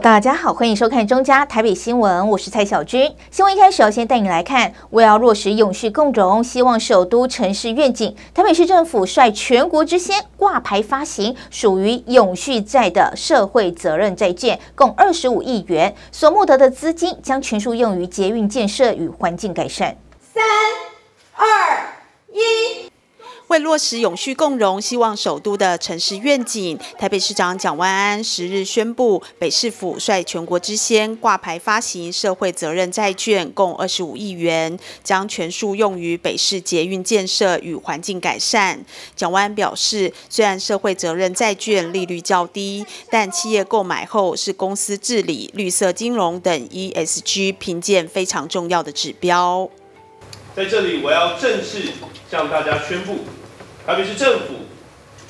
大家好，欢迎收看中嘉台北新闻，我是蔡小军。新闻一开始要先带你来看，为要落实永续共荣，希望首都城市愿景，台北市政府率全国之先挂牌发行属于永续债的社会责任债券，共二十五亿元，所募得的资金将全数用于捷运建设与环境改善。三、二、一。为落实永续共荣，希望首都的城市愿景，台北市长蒋万安十日宣布，北市府率全国之先挂牌发行社会责任债券，共二十五亿元，将全数用于北市捷运建设与环境改善。蒋万安表示，虽然社会责任债券利率较低，但企业购买后是公司治理、绿色金融等 ESG 评鉴非常重要的指标。在这里，我要正式向大家宣布，台北市政府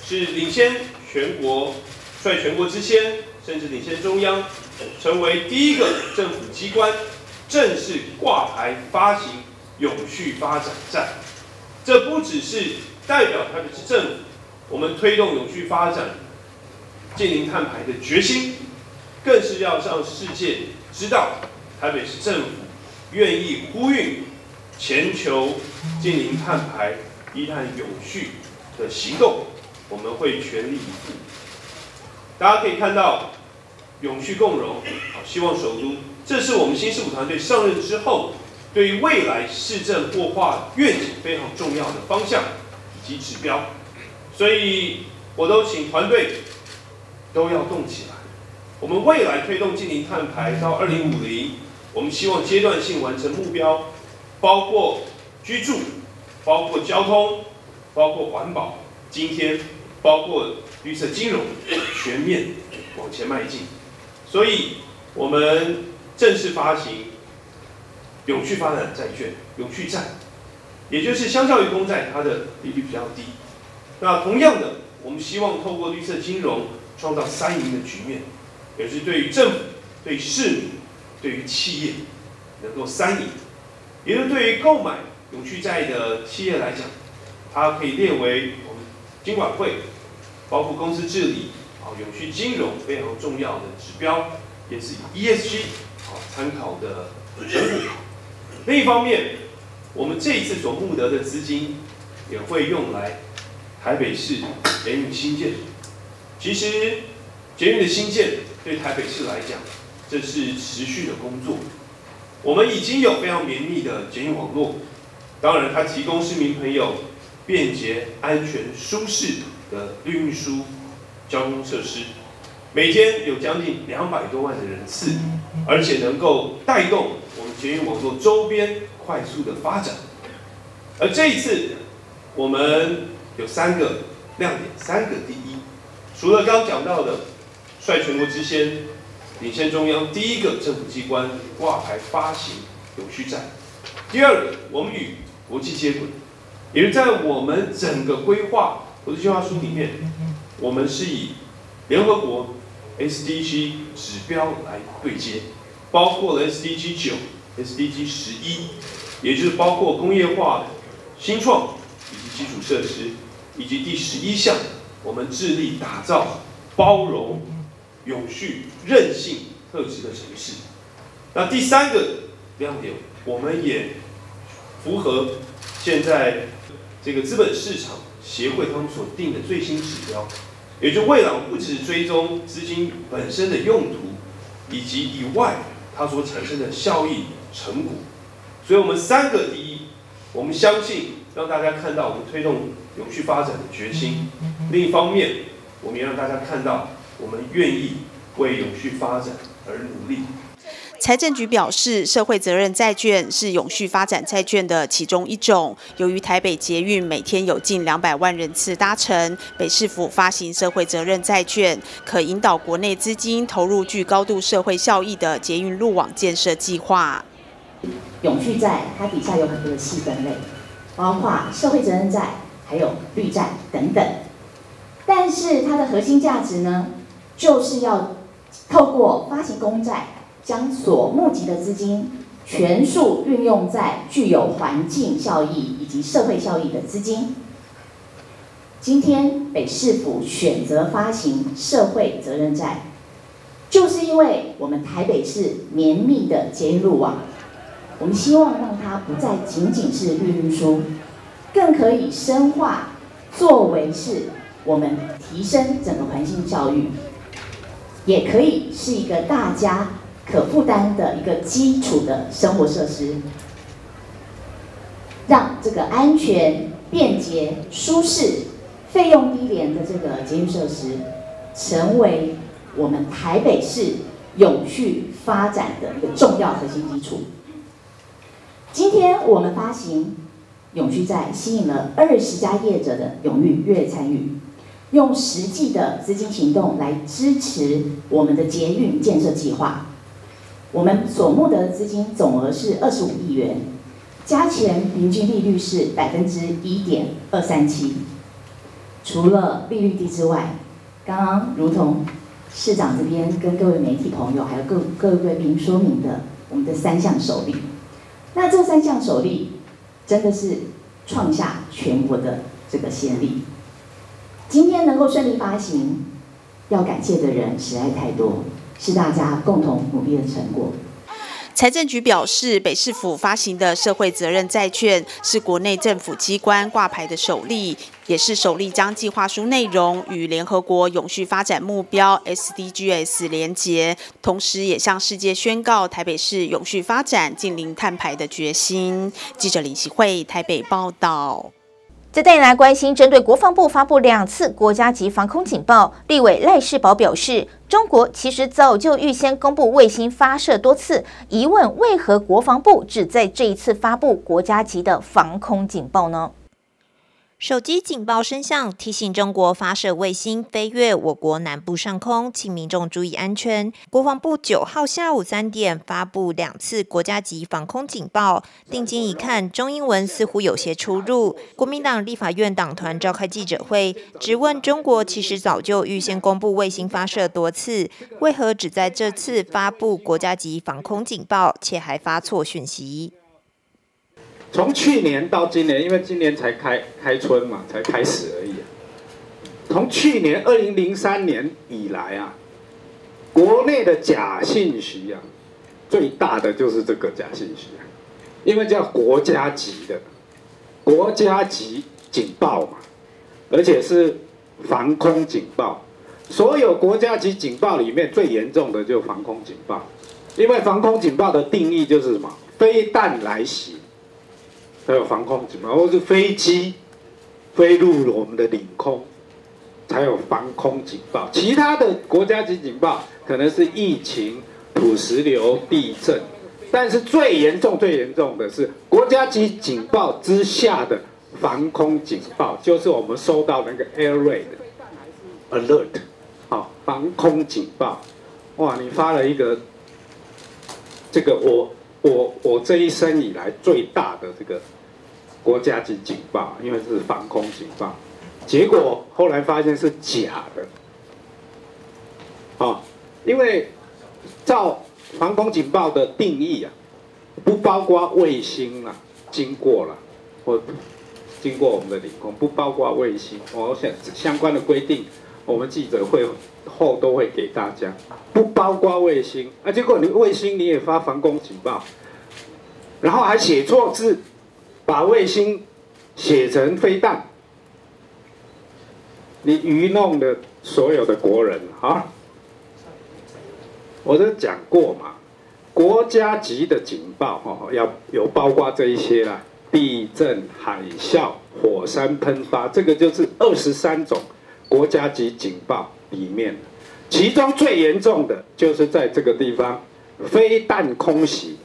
是领先全国、率全国之先，甚至领先中央，成为第一个政府机关正式挂牌发行永续发展债。这不只是代表台北市政府我们推动永续发展、近零碳排的决心，更是要让世界知道台北市政府愿意呼吁。全球近零碳排、低碳永续的行动，我们会全力以赴。大家可以看到，永续共荣，好，希望首都，这是我们新市府团队上任之后，对于未来市政活化愿景非常重要的方向以及指标。所以，我都请团队都要动起来。我们未来推动近零碳排到二零五零，我们希望阶段性完成目标。包括居住，包括交通，包括环保，今天包括绿色金融，全面往前迈进。所以，我们正式发行永续发展债券，永续债，也就是相较于公债，它的利率比较低。那同样的，我们希望透过绿色金融创造三赢的局面，也是对于政府、对市民、对于企业能够三赢。也就对于购买永续债的企业来讲，它可以列为我们金管会，包括公司治理啊，永续金融非常重要的指标，也是 ESG 啊参考的人物。另一方面，我们这一次所募得的资金也会用来台北市捷运新建。其实捷运的新建对台北市来讲，这是持续的工作。我们已经有非常绵密的捷运网络，当然，它提供市民朋友便捷、安全、舒适的运输交通设施，每天有将近两百多万的人次，而且能够带动我们捷运网络周边快速的发展。而这一次，我们有三个亮点，三个第一，除了刚讲到的率全国之先。领先中央第一个政府机关挂牌发行永续债。第二个，我们与国际接轨，也是在我们整个规划投资计划书里面，我们是以联合国 SDG 指标来对接，包括了 SDG 九、SDG 十一，也就是包括工业化、新创以及基础设施，以及第十一项，我们致力打造包容。永续、韧性特质的城市。那第三个亮点，我们也符合现在这个资本市场协会他们所定的最新指标，也就未来不只追踪资金本身的用途，以及以外它所产生的效益成果。所以，我们三个第一，我们相信让大家看到我们推动永续发展的决心。另一方面，我们也让大家看到。我们愿意为永续发展而努力。财政局表示，社会责任债券是永续发展债券的其中一种。由于台北捷运每天有近两百万人次搭乘，北市府发行社会责任债券，可引导国内资金投入具高度社会效益的捷运路网建设计划。永续债它底下有很多的细分类，包括社会责任债、还有绿债等等。但是它的核心价值呢？就是要透过发行公债，将所募集的资金全数运用在具有环境效益以及社会效益的资金。今天北市府选择发行社会责任债，就是因为我们台北市绵密的捷运路网，我们希望让它不再仅仅是绿绿书，更可以深化作为是我们提升整个环境教育，也可以是一个大家可负担的一个基础的生活设施，让这个安全、便捷、舒适、费用低廉的这个捷运设施，成为我们台北市永续发展的一个重要核心基础。今天我们发行永续债，吸引了二十家业者的踊跃参与，用实际的资金行动来支持我们的捷运建设计划。我们所募得的资金总额是二十五亿元，加权平均利率是百分之一点二三七。除了利率低之外，刚刚如同市长这边跟各位媒体朋友还有各各位贵宾说明的，我们的三项首例。那这三项首例真的是创下全国的这个先例。今天能够顺利发行，要感谢的人实在太多，是大家共同努力的成果。财政局表示，北市府发行的社会责任债券是国内政府机关挂牌的首例，也是首例将计划书内容与联合国永续发展目标 SDGs 连结，同时也向世界宣告台北市永续发展、近零碳排的决心。记者林希慧台北报道。再带你来关心，针对国防部发布两次国家级防空警报，立委赖世宝表示，中国其实早就预先公布卫星发射多次，疑问为何国防部只在这一次发布国家级的防空警报呢？手机警报声响，提醒中国发射卫星飞越我国南部上空，请民众注意安全。国防部九号下午三点发布两次国家级防空警报，定睛一看，中英文似乎有些出入。国民党立法院党团召开记者会，质问中国其实早就预先公布卫星发射多次，为何只在这次发布国家级防空警报，且还发错讯息？从去年到今年，因为今年才开开春嘛，才开始而已。从去年二零零三年以来啊，国内的假信息啊，最大的就是这个假信息，因为叫国家级的，国家级警报嘛，而且是防空警报。所有国家级警报里面最严重的就是防空警报，因为防空警报的定义就是什么？飞弹来袭。还有防空警报，或是飞机飞入我们的领空，才有防空警报。其他的国家级警报可能是疫情、土石流、地震，但是最严重、最严重的是国家级警报之下的防空警报，就是我们收到那个 air raid alert，好，防空警报。哇，你发了一个这个我。我我这一生以来最大的这个国家级警报，因为是防空警报，结果后来发现是假的，啊，因为照防空警报的定义啊，不包括卫星啊经过了或经过我们的领空，不包括卫星，我想相关的规定，我们记者会后都会给大家，不包括卫星。啊，结果你卫星你也发防空警报，然后还写错字，把卫星写成飞弹，你愚弄了所有的国人。啊！我都讲过嘛，国家级的警报哈，要有包括这一些啦，地震、海啸、火山喷发，这个就是二十三种国家级警报。里面，其中最严重的就是在这个地方，飞弹空袭。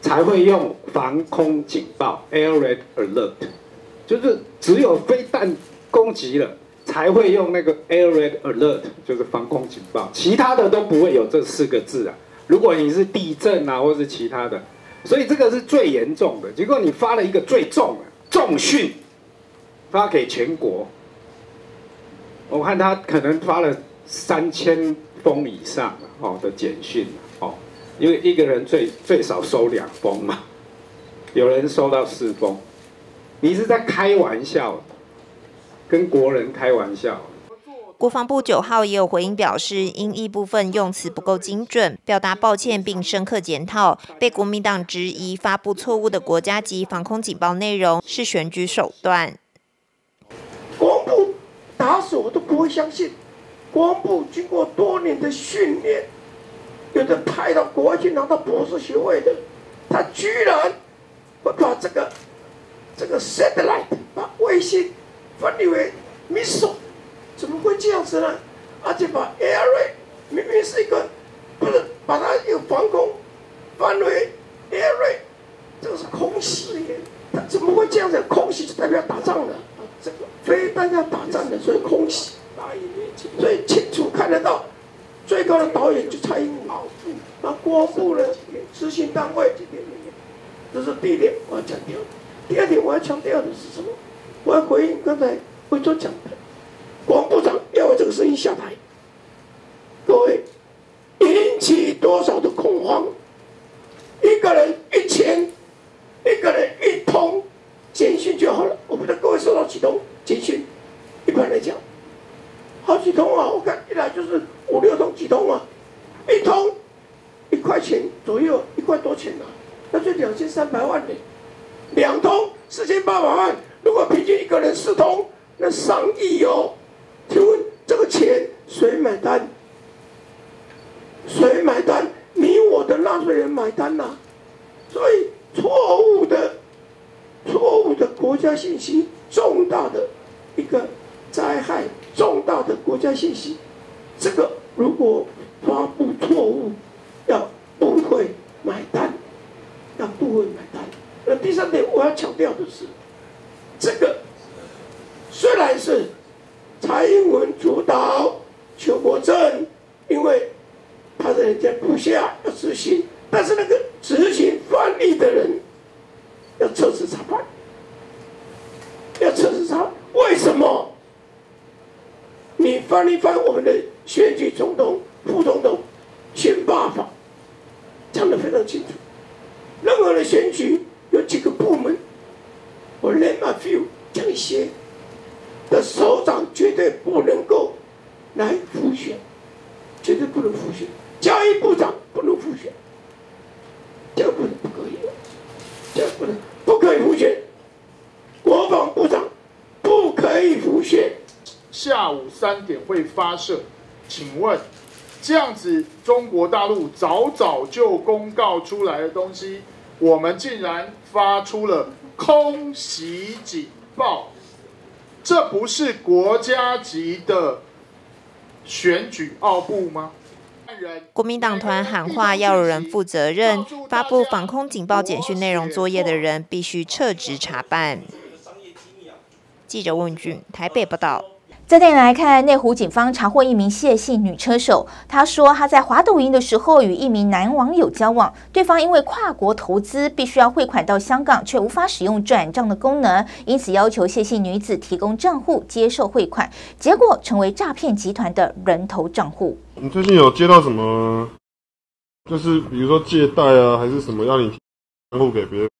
才会用防空警报 （air raid alert），就是只有飞弹攻击了才会用那个 air raid alert，就是防空警报，其他的都不会有这四个字啊。如果你是地震啊，或是其他的，所以这个是最严重的。结果你发了一个最重的重讯，发给全国，我看他可能发了三千封以上哦的简讯哦。因为一个人最最少收两封嘛，有人收到四封，你是在开玩笑，跟国人开玩笑。国防部九号也有回应表示，因一部分用词不够精准，表达抱歉并深刻检讨，被国民党质疑发布错误的国家级防空警报内容是选举手段。打死我都不会相信，国防部经过多年的训练，有的派到国外去拿到博士学位的，他居然会把这个这个 satellite 把卫星分离为 missile，怎么会这样子呢？而且把 air ray 明明是一个不是把它有防空翻为 air ray，这个是空袭，他怎么会这样子？空袭就代表打仗的。这个飞弹要打仗的，所以空袭，所以清楚看得到，最高的导演就蔡英文，那国部呢，执行单位，这是第一点我要强调。第二点我要强调的是什么？我要回应刚才会所讲的，国防部长要为这个事情下台。各位，引起多少的恐慌？一个人一千，一个人一通。简讯就好了，我不知道各位收到几通简讯。一般来讲，好几通啊，我看一来就是五六通、几通啊，一通一块钱左右，一块多钱啊，那就两千三百万呢。两通四千八百万，如果平均一个人四通，那上亿哦。请问这个钱谁买单？谁买单？你我的纳税人买单呐。所以错误的。错误的国家信息，重大的一个灾害，重大的国家信息，这个如果发布错误，要不会买单，要不会买单。那第三点我要强调的是，这个虽然是蔡英文主导邱国正，因为他是人家部下要执行，但是那个执行翻译的人。要测试查办，要测试查，为什么？你翻一翻我们的选举总统、副总统选罢法，讲得非常清楚。任何的选举有几个部门，我 name a few 讲一些的首长绝对不能够来复选，绝对不能复选。教育部长不能复选，这个不能不可以。这不能，不可以复选。国防部长不可以复选。下午点会发射，请问这样子中国大陆早早就公告出来的东西，我们竟然发出了空袭警报，这不是国家级的选举奥布吗？国民党团喊话要有人负责任，发布防空警报简讯内容作业的人必须撤职查办。记者问俊台北报道。再带你来看，内湖警方查获一名谢姓女车手。她说，她在滑抖音的时候与一名男网友交往，对方因为跨国投资必须要汇款到香港，却无法使用转账的功能，因此要求谢姓女子提供账户接受汇款，结果成为诈骗集团的人头账户。你最近有接到什么？就是比如说借贷啊，还是什么让你账户给别人？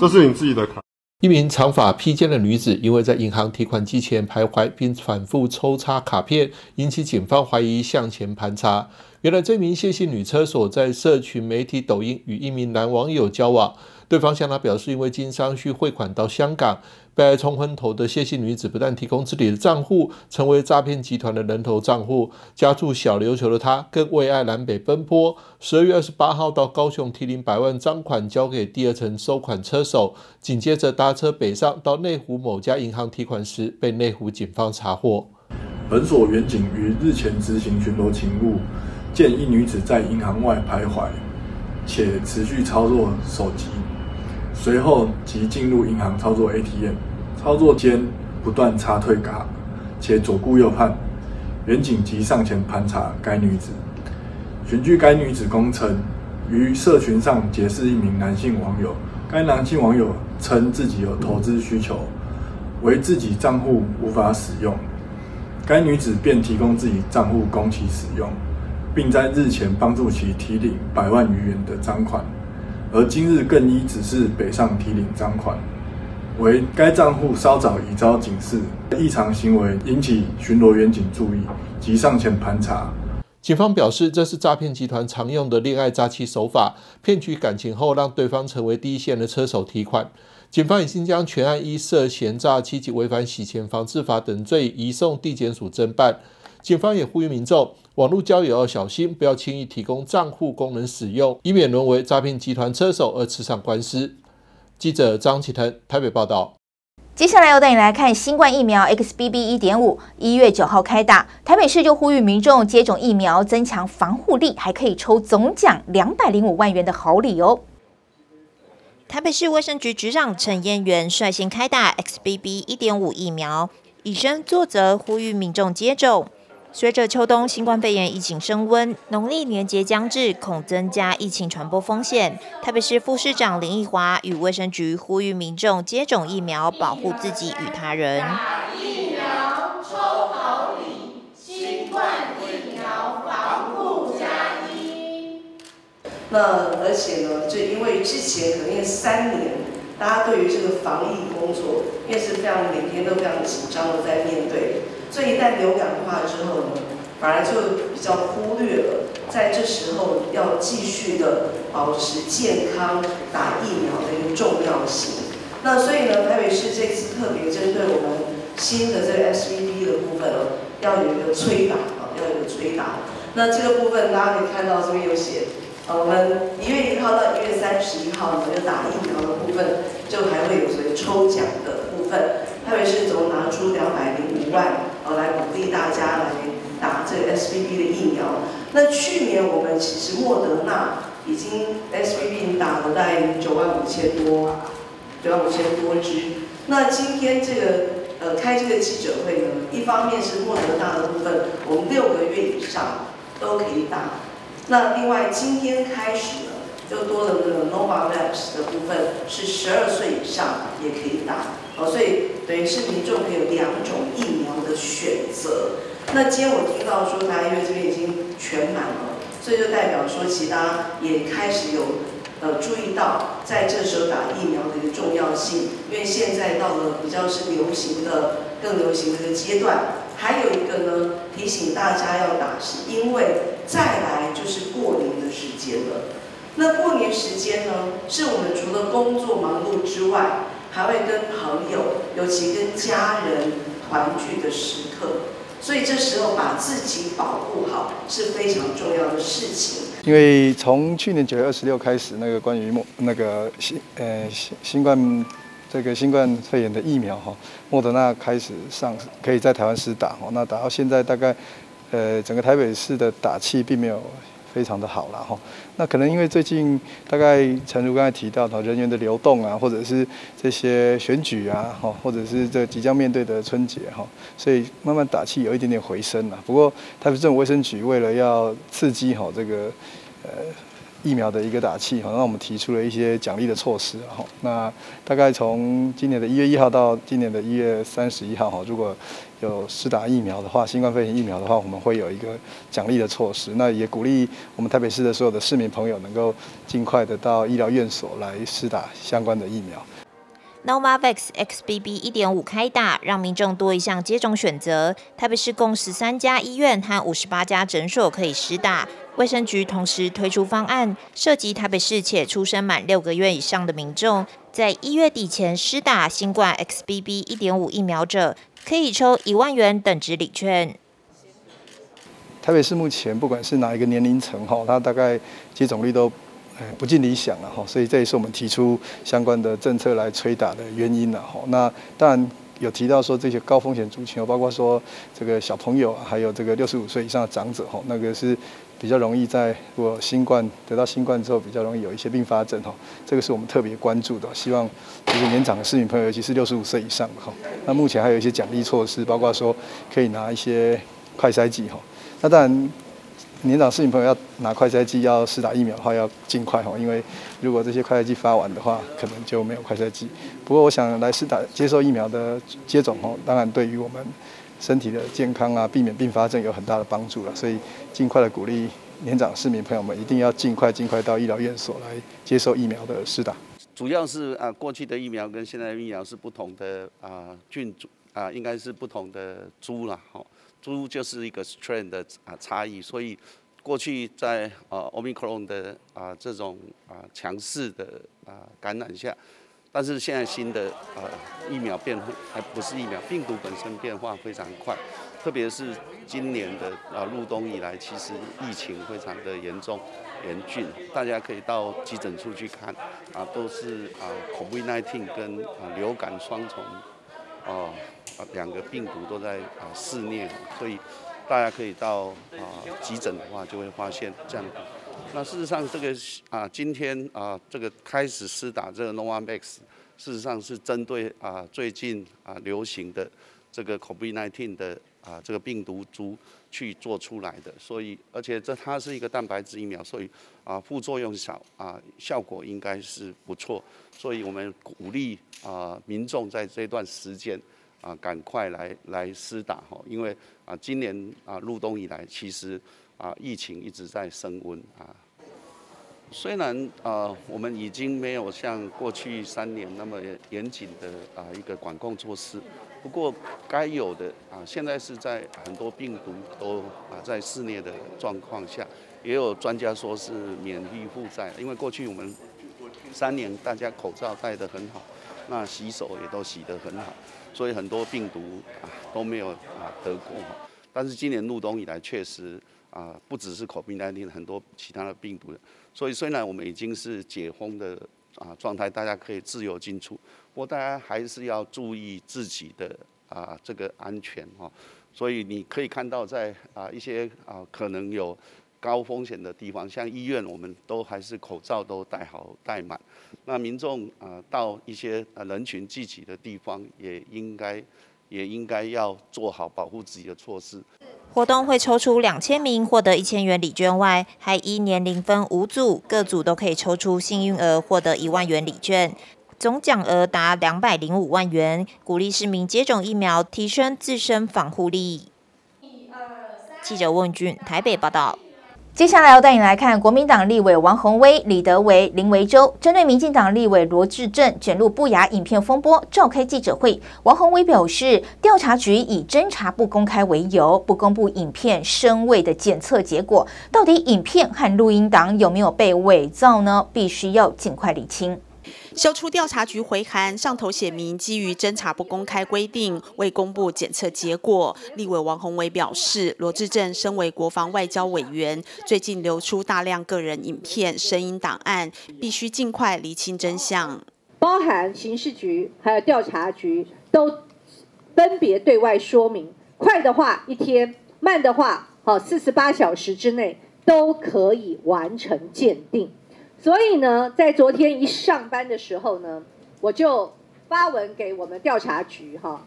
这是你自己的卡。一名长发披肩的女子，因为在银行提款机前徘徊，并反复抽插卡片，引起警方怀疑向前盘查。原来这名谢姓女车手在社群媒体抖音与一名男网友交往，对方向他表示，因为经商需汇款到香港。被爱冲昏头的谢姓女子不但提供自己的账户，成为诈骗集团的人头账户，家住小琉球的她更为爱南北奔波。十二月二十八号到高雄提领百万赃款交给第二层收款车手，紧接着搭车北上到内湖某家银行提款时，被内湖警方查获。本所员警于日前执行巡逻勤务。见一女子在银行外徘徊，且持续操作手机，随后即进入银行操作 ATM，操作间不断插退卡，且左顾右盼，远警即上前盘查该女子。循据该女子供称，于社群上结识一名男性网友，该男性网友称自己有投资需求，为自己账户无法使用，该女子便提供自己账户供其使用。并在日前帮助其提领百万余元的赃款，而今日更依指示北上提领赃款。为该账户稍早已遭警示，异常行为引起巡逻员警注意，即上前盘查。警方表示，这是诈骗集团常用的恋爱诈欺手法，骗取感情后让对方成为第一线的车手提款。警方已经将全案依涉嫌诈欺及违反洗钱防治法等罪移送地检署侦办。警方也呼吁民众，网络交友要小心，不要轻易提供账户功能使用，以免沦为诈骗集团车手而吃上官司。记者张启腾台北报道。接下来要带你来看新冠疫苗 XBB. 一点五，一月九号开打，台北市就呼吁民众接种疫苗，增强防护力，还可以抽总奖两百零五万元的好礼哦。台北市卫生局局长陈彦元率先开打 XBB. 一点五疫苗，以身作则，呼吁民众接种。随着秋冬新冠肺炎疫情升温，农历年节将至，恐增加疫情传播风险。台北市副市长林奕华与卫生局呼吁民众接种疫苗，保护自己与他人。疫苗抽好礼，新冠疫苗防护加一。那而且呢，就因为之前可能因三年，大家对于这个防疫工作，因为是非常每天都非常紧张的在面对。所以一旦流感化之后呢，反而就比较忽略了，在这时候要继续的保持健康、打疫苗的一个重要性。那所以呢，台北市这次特别针对我们新的这个 SVP 的部分哦，要有一个催打啊，要有一个催打。那这个部分大家可以看到这边有写，我们一月一号到一月三十一号呢，就打疫苗的部分，就还会有所谓抽奖的部分。特别是总拿出两百零五万。来鼓励大家来打这个 SBB 的疫苗。那去年我们其实莫德纳已经 SBB 打了大概九万五千多，九万五千多支。那今天这个呃开这个记者会呢，一方面是莫德纳的部分，我们六个月以上都可以打。那另外今天开始呢，又多了那个 Novavax 的部分，是十二岁以上也可以打。哦，所以等于是民众可以有两种疫苗的选择。那今天我听到说台医院这边已经全满了，所以就代表说，其他也开始有呃注意到在这时候打疫苗的一个重要性。因为现在到了比较是流行的、更流行的一个阶段。还有一个呢，提醒大家要打，是因为再来就是过年的时间了。那过年时间呢，是我们除了工作忙碌之外，还会跟朋友，尤其跟家人团聚的时刻，所以这时候把自己保护好是非常重要的事情。因为从去年九月二十六开始，那个关于莫那个新呃新新冠这个新冠肺炎的疫苗哈，莫德纳开始上可以在台湾施打哈，那打到现在大概呃整个台北市的打气并没有。非常的好了哈，那可能因为最近大概陈如刚才提到的人员的流动啊，或者是这些选举啊，哈，或者是这即将面对的春节哈，所以慢慢打气有一点点回升了。不过台北市政府卫生局为了要刺激哈这个呃。疫苗的一个打气，好，那我们提出了一些奖励的措施，哈，那大概从今年的一月一号到今年的一月三十一号，哈，如果有试打疫苗的话，新冠肺炎疫苗的话，我们会有一个奖励的措施，那也鼓励我们台北市的所有的市民朋友能够尽快的到医疗院所来试打相关的疫苗。Novavax XBB. 一点五开打，让民众多一项接种选择。台北市共十三家医院和五十八家诊所可以施打。卫生局同时推出方案，涉及台北市且出生满六个月以上的民众，在一月底前施打新冠 XBB. 一点五疫苗者，可以抽一万元等值礼券。台北市目前不管是哪一个年龄层哈，它大概接种率都不尽理想了哈，所以这也是我们提出相关的政策来催打的原因了哈。那当然。有提到说这些高风险族群，包括说这个小朋友，还有这个六十五岁以上的长者，吼，那个是比较容易在如果新冠得到新冠之后，比较容易有一些并发症，吼，这个是我们特别关注的。希望就是年长的市民朋友，尤其是六十五岁以上的，吼，那目前还有一些奖励措施，包括说可以拿一些快筛剂，吼，那当然。年长市民朋友要拿快筛剂要试打疫苗的话，要尽快哈，因为如果这些快筛剂发完的话，可能就没有快筛剂。不过我想来试打接受疫苗的接种哦，当然对于我们身体的健康啊，避免并发症有很大的帮助了。所以尽快的鼓励年长市民朋友们一定要尽快尽快到医疗院所来接受疫苗的试打。主要是啊，过去的疫苗跟现在的疫苗是不同的啊菌株啊，应该是不同的株了哈。株就是一个 strain 的啊差异，所以过去在啊 omicron 的啊这种啊强势的啊感染下，但是现在新的啊疫苗变化还不是疫苗，病毒本身变化非常快，特别是今年的啊入冬以来，其实疫情非常的严重。严峻，大家可以到急诊处去看，啊，都是啊，COVID-19 跟啊流感双重，哦，啊两个病毒都在啊肆虐，所以大家可以到啊急诊的话，就会发现这样。那事实上，这个啊今天啊这个开始施打这个 Novavax，事实上是针对啊最近啊流行的这个 COVID-19 的。啊，这个病毒株去做出来的，所以而且这它是一个蛋白质疫苗，所以啊副作用少啊，效果应该是不错，所以我们鼓励啊民众在这段时间啊赶快来来施打哈，因为啊今年啊入冬以来，其实啊疫情一直在升温啊。虽然啊，我们已经没有像过去三年那么严谨的啊一个管控措施，不过该有的啊，现在是在很多病毒都啊在肆虐的状况下，也有专家说是免疫负债，因为过去我们三年大家口罩戴得很好，那洗手也都洗得很好，所以很多病毒啊都没有啊得过，但是今年入冬以来确实。啊，不只是口鼻难听，很多其他的病毒，所以虽然我们已经是解封的啊状态，大家可以自由进出，不过大家还是要注意自己的啊这个安全哈。所以你可以看到，在啊一些啊可能有高风险的地方，像医院，我们都还是口罩都戴好戴满。那民众啊到一些啊人群聚集的地方，也应该也应该要做好保护自己的措施。活动会抽出两千名获得一千元礼券外，还依年龄分五组，各组都可以抽出幸运儿获得一万元礼券，总奖额达两百零五万元，鼓励市民接种疫苗，提升自身防护力。记者问俊台北报道。接下来要带你来看国民党立委王宏威、李德维、林维洲针对民进党立委罗志正卷入不雅影片风波召开记者会。王宏威表示，调查局以侦查不公开为由，不公布影片声位的检测结果。到底影片和录音档有没有被伪造呢？必须要尽快理清。消出调查局回函，上头写明基于侦查不公开规定，未公布检测结果。立委王宏伟表示，罗志正身为国防外交委员，最近流出大量个人影片、声音档案，必须尽快厘清真相。包含刑事局还有调查局都分别对外说明，快的话一天，慢的话好四十八小时之内都可以完成鉴定。所以呢，在昨天一上班的时候呢，我就发文给我们调查局哈，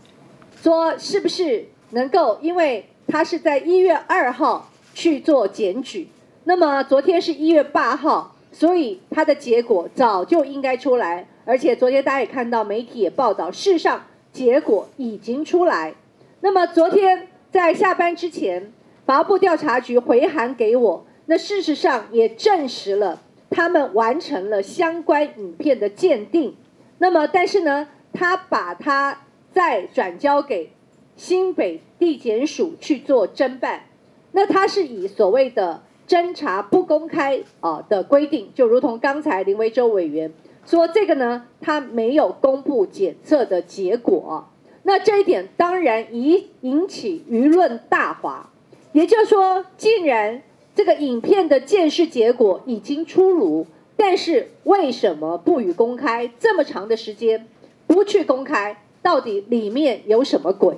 说是不是能够，因为他是在一月二号去做检举，那么昨天是一月八号，所以他的结果早就应该出来，而且昨天大家也看到媒体也报道，事实上结果已经出来。那么昨天在下班之前，法务部调查局回函给我，那事实上也证实了。他们完成了相关影片的鉴定，那么但是呢，他把它再转交给新北地检署去做侦办，那他是以所谓的侦查不公开啊的规定，就如同刚才林维洲委员说，这个呢，他没有公布检测的结果，那这一点当然引引起舆论大哗，也就是说，竟然。这个影片的鉴识结果已经出炉，但是为什么不予公开？这么长的时间不去公开，到底里面有什么鬼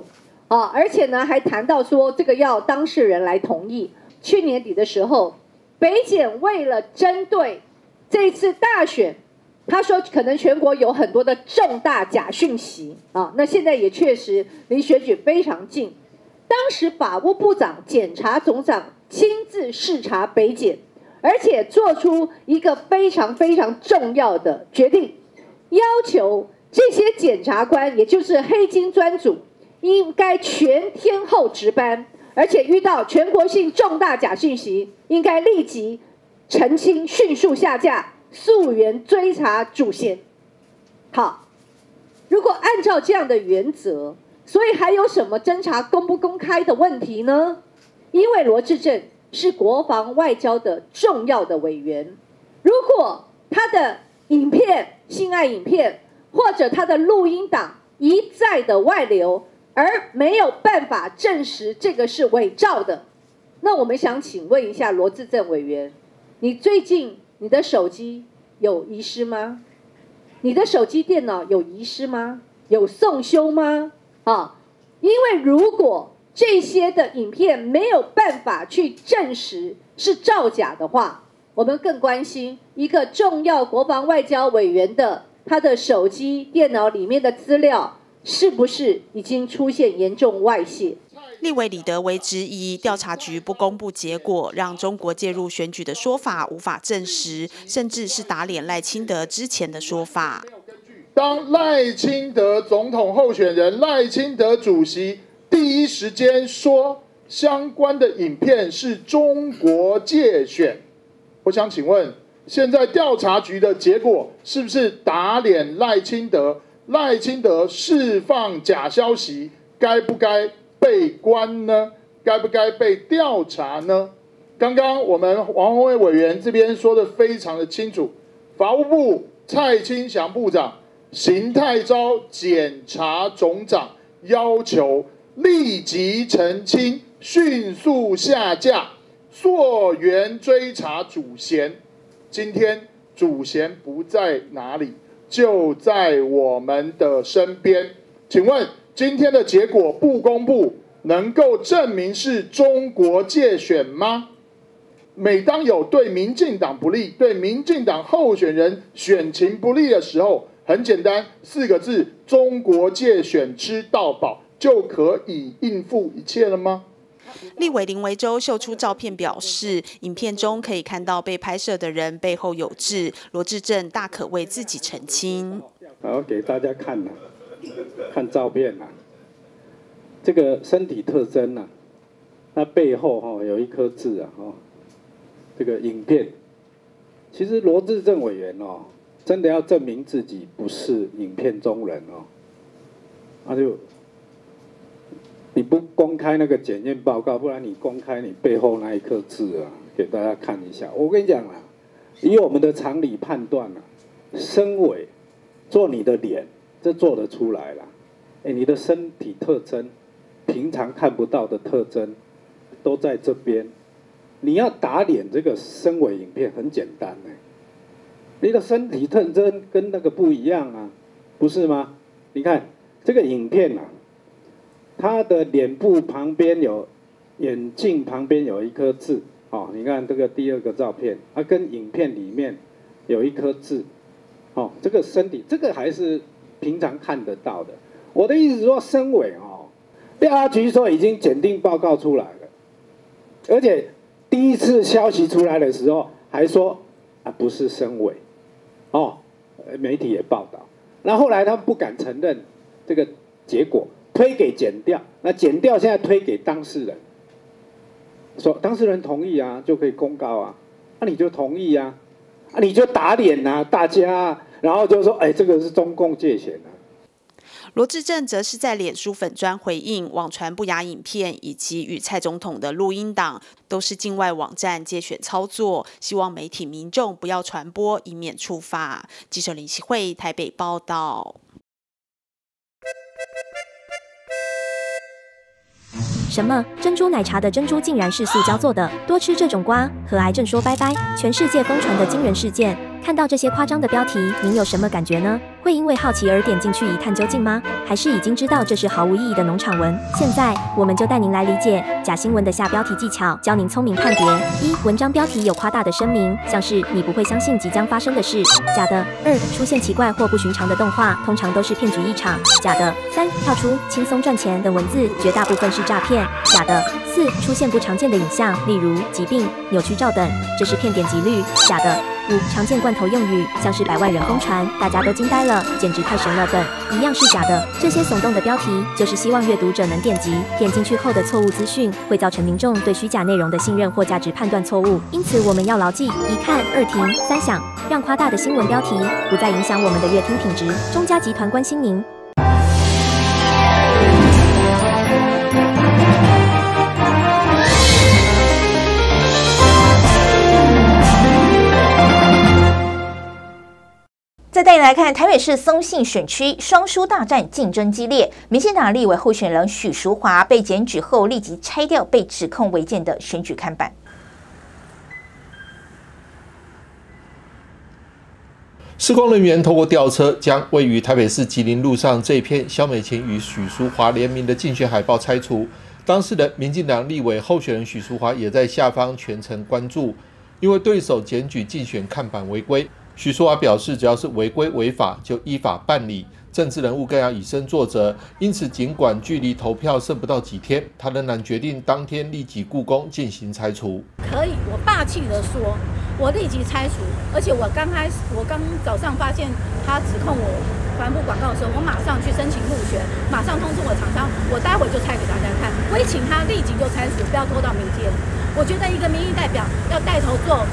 啊？而且呢，还谈到说这个要当事人来同意。去年底的时候，北检为了针对这次大选，他说可能全国有很多的重大假讯息啊，那现在也确实离选举非常近。当时法务部长、检察总长。亲自视察北检，而且做出一个非常非常重要的决定，要求这些检察官，也就是黑金专组，应该全天候值班，而且遇到全国性重大假讯息，应该立即澄清、迅速下架、溯源追查主嫌。好，如果按照这样的原则，所以还有什么侦查公不公开的问题呢？因为罗志正是国防外交的重要的委员，如果他的影片、性爱影片或者他的录音档一再的外流，而没有办法证实这个是伪造的，那我们想请问一下罗志正委员，你最近你的手机有遗失吗？你的手机电脑有遗失吗？有送修吗？啊，因为如果这些的影片没有办法去证实是造假的话，我们更关心一个重要国防外交委员的他的手机、电脑里面的资料是不是已经出现严重外泄。立委李德维质疑调查局不公布结果，让中国介入选举的说法无法证实，甚至是打脸赖清德之前的说法。当赖清德总统候选人赖清德主席第一时间说相关的影片是中国借选，我想请问，现在调查局的结果是不是打脸赖清德？赖清德释放假消息，该不该被关呢？该不该被调查呢？刚刚我们王宏伟委员这边说的非常的清楚，法务部蔡清祥部长。邢泰昭检察总长要求立即澄清，迅速下架，溯源追查主嫌。今天主嫌不在哪里，就在我们的身边。请问今天的结果不公布，能够证明是中国借选吗？每当有对民进党不利、对民进党候选人选情不利的时候，很简单，四个字：中国借选吃到饱，就可以应付一切了吗？立委林维洲秀出照片，表示影片中可以看到被拍摄的人背后有痣，罗志正大可为自己澄清。好，给大家看呐，看照片呐，这个身体特征呐，那背后哈有一颗痣啊哈，这个影片，其实罗志正委员哦。真的要证明自己不是影片中人哦，那就你不公开那个检验报告，不然你公开你背后那一颗痣啊，给大家看一下。我跟你讲啊，以我们的常理判断啊，身尾做你的脸，这做得出来了。哎，你的身体特征，平常看不到的特征，都在这边。你要打脸这个身尾影片，很简单哎。你的身体特征跟那个不一样啊，不是吗？你看这个影片啊，他的脸部旁边有眼镜旁边有一颗痣，哦，你看这个第二个照片，他跟影片里面有一颗痣，哦，这个身体这个还是平常看得到的。我的意思说，身尾哦，调查局说已经检定报告出来了，而且第一次消息出来的时候还说啊不是身尾。哦，媒体也报道，那后来他们不敢承认这个结果，推给剪掉，那剪掉现在推给当事人，说当事人同意啊，就可以公告啊，那你就同意啊，啊你就打脸呐，大家，然后就说，哎，这个是中共借钱啊。罗志正则是在脸书粉砖回应网传不雅影片以及与蔡总统的录音档都是境外网站借选操作，希望媒体民众不要传播，以免触法。记者林希慧台北报道。什么珍珠奶茶的珍珠竟然是塑胶做的？多吃这种瓜，和癌症说拜拜！全世界疯传的惊人事件。看到这些夸张的标题，您有什么感觉呢？会因为好奇而点进去一探究竟吗？还是已经知道这是毫无意义的农场文？现在我们就带您来理解假新闻的下标题技巧，教您聪明判别：一、文章标题有夸大的声明，像是“你不会相信即将发生的事”，假的；二、出现奇怪或不寻常的动画，通常都是骗局一场，假的；三、跳出轻松赚钱等文字，绝大部分是诈骗，假的；四、出现不常见的影像，例如疾病、扭曲照等，这是骗点击率，假的。五常见罐头用语，像是百万人疯传，大家都惊呆了，简直太神了本，一样是假的。这些耸动的标题，就是希望阅读者能点击点进去后的错误资讯，会造成民众对虚假内容的信任或价值判断错误。因此，我们要牢记一看、二听、三想，让夸大的新闻标题不再影响我们的阅听品质。中嘉集团关心您。再带你来看台北市松信选区双输大战竞争激烈，民进党立委候选人许淑华被检举后立即拆掉被指控违建的选举看板。施工人员透过吊车将位于台北市吉林路上这片肖美琴与许淑华联名的竞选海报拆除。当事人民进党立委候选人许淑华也在下方全程关注，因为对手检举竞选看板违规。许淑华表示，只要是违规违法，就依法办理。政治人物更要以身作则，因此尽管距离投票剩不到几天，他仍然决定当天立即故宫进行拆除。可以，我霸气的说，我立即拆除。而且我刚开始，我刚早上发现他指控我帆布广告的时候，我马上去申请入选，马上通知我厂商，我待会就拆给大家看。我也请他立即就拆除，不要拖到明天。我觉得一个民意代表要带头做。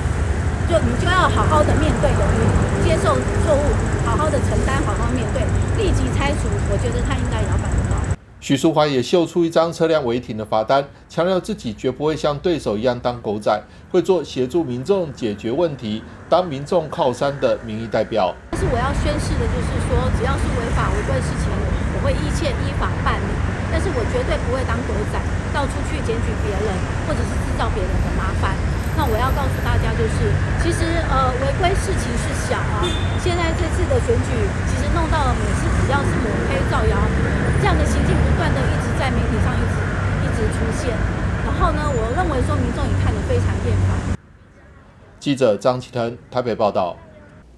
就你就要好好的面对，勇于接受错误，好好的承担，好好面对，立即拆除。我觉得他应该也要办得到。许淑华也秀出一张车辆违停的罚单，强调自己绝不会像对手一样当狗仔，会做协助民众解决问题、当民众靠山的民意代表。但是我要宣誓的就是说，只要是违法违规的事情，我会一切依法办理。但是我绝对不会当狗仔，到处去检举别人，或者是制造别人的麻烦。那我要告诉大家，就是其实呃违规事情是小啊，现在这次的选举其实弄到了每次只要是抹黑造谣这样的行径，不断的一直在媒体上一直一直出现。然后呢，我认为说民众也看得非常厌烦。记者张启腾台北报道。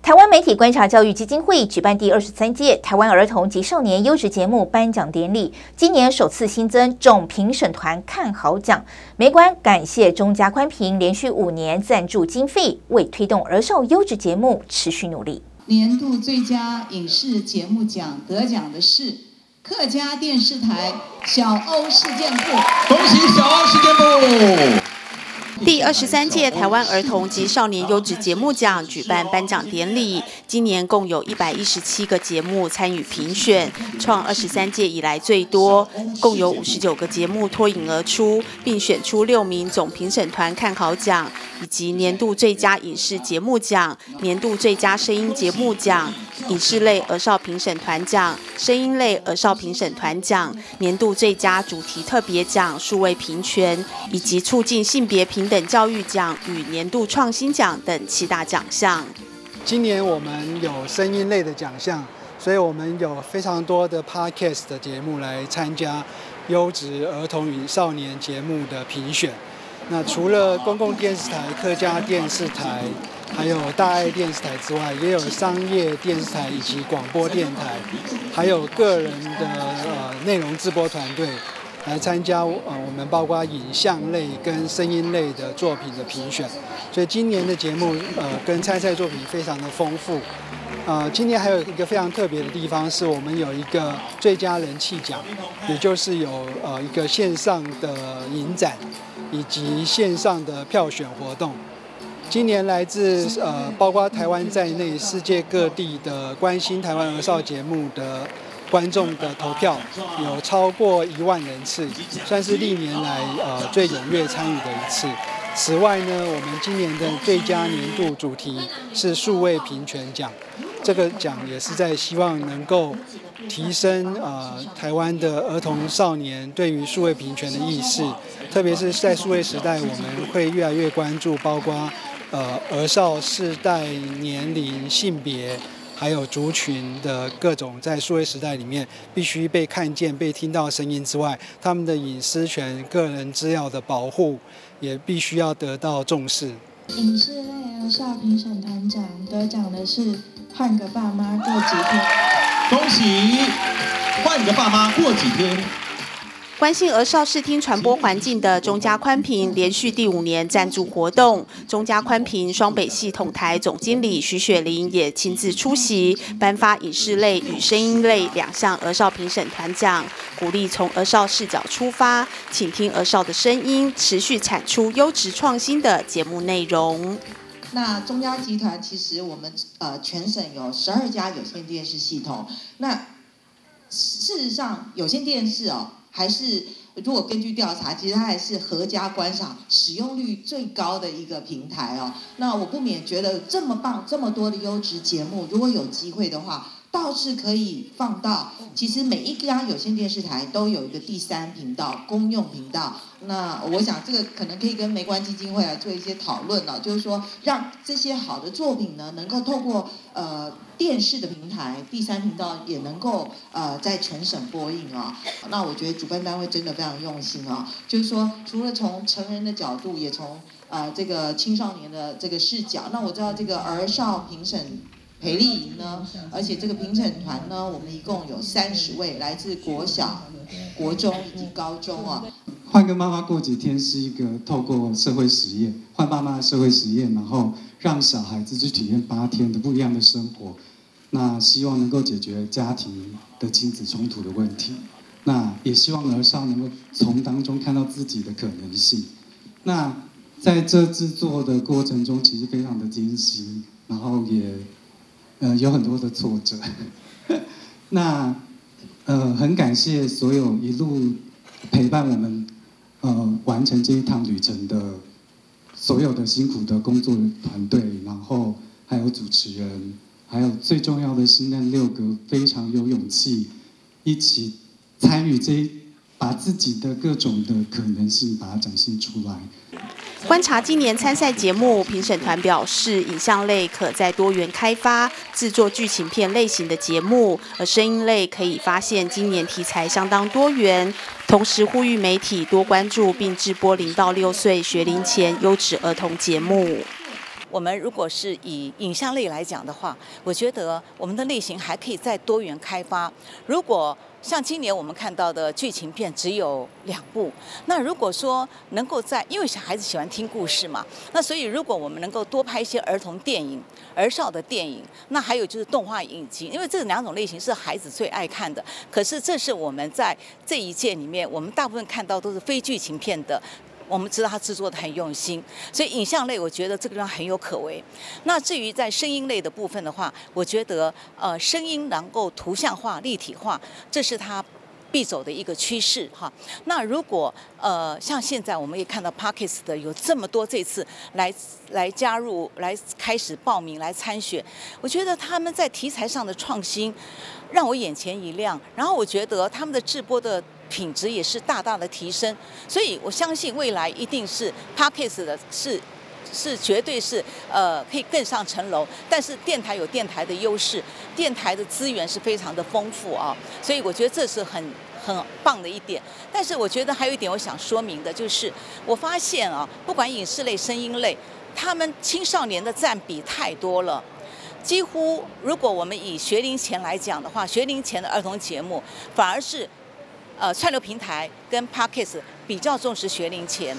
台湾媒体观察教育基金会举办第二十三届台湾儿童及少年优质节目颁奖典礼，今年首次新增总评审团看好奖。媒观感谢中嘉宽屏连续五年赞助经费，为推动儿少优质节目持续努力。年度最佳影视节目奖得奖的是客家电视台小欧事件部，恭喜小欧事件部。第二十三届台湾儿童及少年优质节目奖举办颁奖典礼，今年共有一百一十七个节目参与评选，创二十三届以来最多。共有五十九个节目脱颖而出，并选出六名总评审团看好奖，以及年度最佳影视节目奖、年度最佳声音节目奖、影视类儿少评审团奖、声音类儿少评审团奖、年度最佳主题特别奖、数位平权，以及促进性别平。等教育奖与年度创新奖等七大奖项。今年我们有声音类的奖项，所以我们有非常多的 podcast 的节目来参加优质儿童与少年节目的评选。那除了公共电视台、客家电视台，还有大爱电视台之外，也有商业电视台以及广播电台，还有个人的呃内容制播团队。来参加呃，我们包括影像类跟声音类的作品的评选，所以今年的节目呃跟参赛作品非常的丰富。呃，今年还有一个非常特别的地方，是我们有一个最佳人气奖，也就是有呃一个线上的影展以及线上的票选活动。今年来自呃包括台湾在内世界各地的关心台湾儿少节目的。观众的投票有超过一万人次，算是历年来呃最踊跃参与的一次。此外呢，我们今年的最佳年度主题是数位平权奖，这个奖也是在希望能够提升呃台湾的儿童少年对于数位平权的意识，特别是在数位时代，我们会越来越关注包括呃儿少世代、年龄、性别。还有族群的各种在数位时代里面必须被看见、被听到声音之外，他们的隐私权、个人资料的保护也必须要得到重视。影视类儿少评审团长得奖的是《换个爸妈过几天》，恭喜《换个爸妈过几天》。关心儿少视听传播环境的中嘉宽频连续第五年赞助活动，中嘉宽频双北系统台总经理徐雪玲也亲自出席，颁发影视类与声音类两项儿少评审团奖，鼓励从儿少视角出发，倾听儿少的声音，持续产出优质创新的节目内容。那中嘉集团其实我们呃全省有十二家有线电视系统，那事实上有线电视哦。还是，如果根据调查，其实它还是合家观赏使用率最高的一个平台哦。那我不免觉得这么棒，这么多的优质节目，如果有机会的话。倒是可以放到，其实每一家有线电视台都有一个第三频道公用频道。那我想这个可能可以跟梅关基金会来做一些讨论了，就是说让这些好的作品呢，能够透过呃电视的平台第三频道也能够呃在全省播映啊。那我觉得主办单位真的非常用心啊，就是说除了从成人的角度，也从呃这个青少年的这个视角。那我知道这个儿少评审。培力营呢，而且这个评审团呢，我们一共有三十位，来自国小、国中以及高中啊。换个妈妈过几天是一个透过社会实验，换爸妈的社会实验，然后让小孩子去体验八天的不一样的生活。那希望能够解决家庭的亲子冲突的问题。那也希望儿少能够从当中看到自己的可能性。那在这制作的过程中，其实非常的艰辛，然后也。呃，有很多的挫折。那呃，很感谢所有一路陪伴我们呃完成这一趟旅程的所有的辛苦的工作团队，然后还有主持人，还有最重要的是那六个非常有勇气一起参与这把自己的各种的可能性把它展现出来。观察今年参赛节目，评审团表示，影像类可在多元开发制作剧情片类型的节目，而声音类可以发现今年题材相当多元。同时呼吁媒体多关注并直播零到六岁学龄前优质儿童节目。我们如果是以影像类来讲的话，我觉得我们的类型还可以再多元开发。如果像今年我们看到的剧情片只有两部，那如果说能够在，因为小孩子喜欢听故事嘛，那所以如果我们能够多拍一些儿童电影、儿少的电影，那还有就是动画影集，因为这两种类型是孩子最爱看的。可是这是我们在这一届里面，我们大部分看到都是非剧情片的。我们知道他制作的很用心，所以影像类我觉得这个地方很有可为。那至于在声音类的部分的话，我觉得呃声音能够图像化、立体化，这是他必走的一个趋势哈。那如果呃像现在我们也看到 Parkes 的有这么多这次来来加入、来开始报名来参选，我觉得他们在题材上的创新让我眼前一亮。然后我觉得他们的直播的。品质也是大大的提升，所以我相信未来一定是 Parkes 的是是绝对是呃可以更上层楼。但是电台有电台的优势，电台的资源是非常的丰富啊，所以我觉得这是很很棒的一点。但是我觉得还有一点我想说明的就是，我发现啊，不管影视类、声音类，他们青少年的占比太多了，几乎如果我们以学龄前来讲的话，学龄前的儿童节目反而是。呃，串流平台跟 Parkes 比较重视学龄前，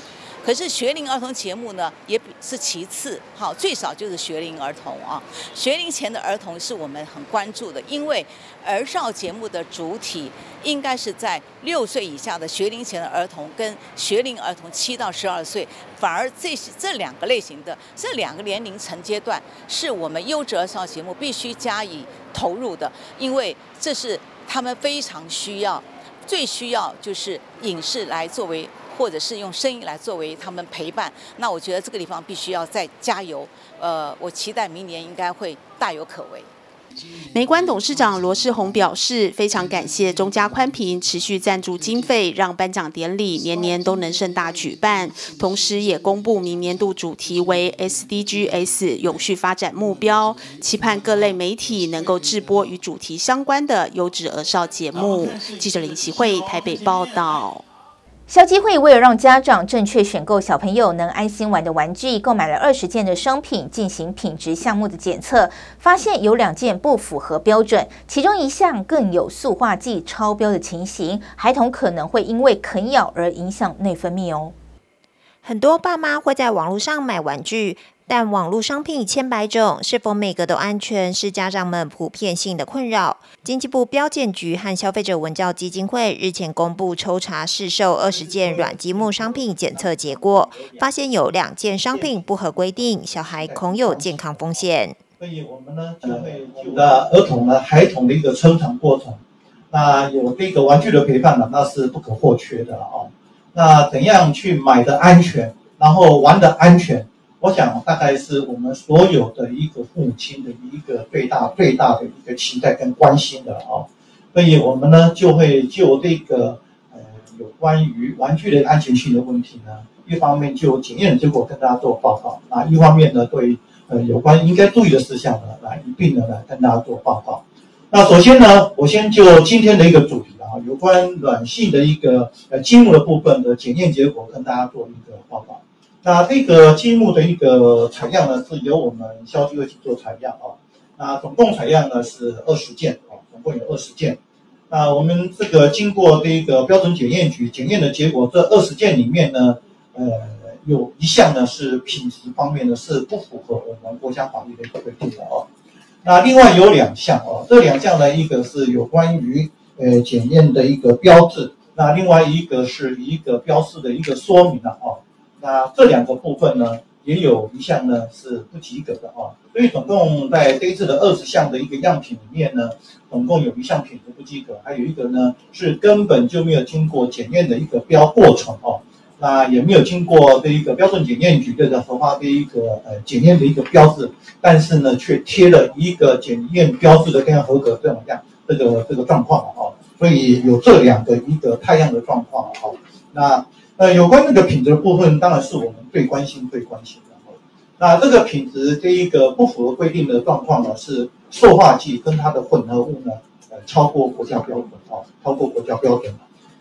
可是学龄儿童节目呢，也是其次，好，最少就是学龄儿童啊。学龄前的儿童是我们很关注的，因为儿少节目的主体应该是在六岁以下的学龄前的儿童跟学龄儿童七到十二岁，反而这这两个类型的这两个年龄层阶段，是我们优质儿少节目必须加以投入的，因为这是他们非常需要。最需要就是影视来作为，或者是用声音来作为他们陪伴。那我觉得这个地方必须要再加油。呃，我期待明年应该会大有可为。梅关董事长罗世宏表示，非常感谢中嘉宽频持续赞助经费，让颁奖典礼年年都能盛大举办。同时，也公布明年度主题为 SDGs 永续发展目标，期盼各类媒体能够制播与主题相关的优质儿少节目。记者林奇慧台北报道。消基会为了让家长正确选购小朋友能安心玩的玩具，购买了二十件的商品进行品质项目的检测，发现有两件不符合标准，其中一项更有塑化剂超标的情形，孩童可能会因为啃咬而影响内分泌哦。很多爸妈会在网络上买玩具。但网络商品千百种，是否每个都安全，是家长们普遍性的困扰。经济部标检局和消费者文教基金会日前公布抽查市售二十件软积木商品检测结果，发现有两件商品不合规定，小孩恐有健康风险。所以我们呢就会就的儿童呢孩童的一个成长过程，那有这个玩具的陪伴呢，那是不可或缺的了哦。那怎样去买的安全，然后玩的安全？我想大概是我们所有的一个父母亲的一个最大最大的一个期待跟关心的啊，所以我们呢就会就这个呃有关于玩具的安全性的问题呢，一方面就检验结果跟大家做报告，那一方面呢对呃有关应该注意的事项呢来一并的来跟大家做报告。那首先呢，我先就今天的一个主题啊，有关软性的一个呃积木的部分的检验结果跟大家做一个报告。那这个积木的一个采样呢，是由我们消基会去做采样啊。那总共采样呢是二十件啊，总共有二十件。那我们这个经过这个标准检验局检验的结果，这二十件里面呢，呃，有一项呢是品质方面呢是不符合我们国家法律的一个规定的啊。那另外有两项啊，这两项呢，一个是有关于呃检验的一个标志，那另外一个是一个标示的一个说明了啊。那这两个部分呢，也有一项呢是不及格的啊，所以总共在这一次的二十项的一个样品里面呢，总共有一项品质不及格，还有一个呢是根本就没有经过检验的一个标过程哦，那也没有经过这一个标准检验局的核发的一个呃检验的一个标志，但是呢却贴了一个检验标志的这样合格这种样这个这个状况哦，所以有这两个一个太阳的状况哦，那。呃，有关这个品质的部分，当然是我们最关心、最关心的。那这个品质这一个不符合规定的状况呢，是塑化剂跟它的混合物呢，呃，超过国家标准啊，超过国家标准。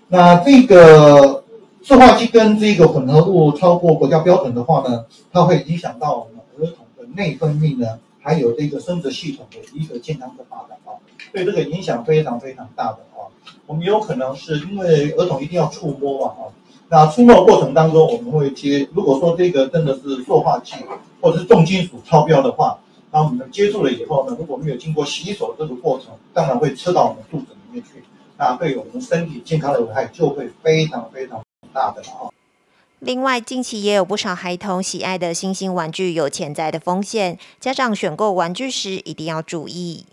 那这个塑化剂跟这个混合物超过国家标准的话呢，它会影响到我们儿童的内分泌呢，还有这个生殖系统的一个健康的发展啊，对这个影响非常非常大的啊。我们有可能是因为儿童一定要触摸嘛啊。那出没过程当中，我们会接。如果说这个真的是塑化剂或者是重金属超标的话，那我们接触了以后呢，如果没有经过洗手这个过程，当然会吃到我们肚子里面去，那对我们身体健康的危害就会非常非常大的啊。另外，近期也有不少孩童喜爱的新兴玩具有潜在的风险，家长选购玩具时一定要注意。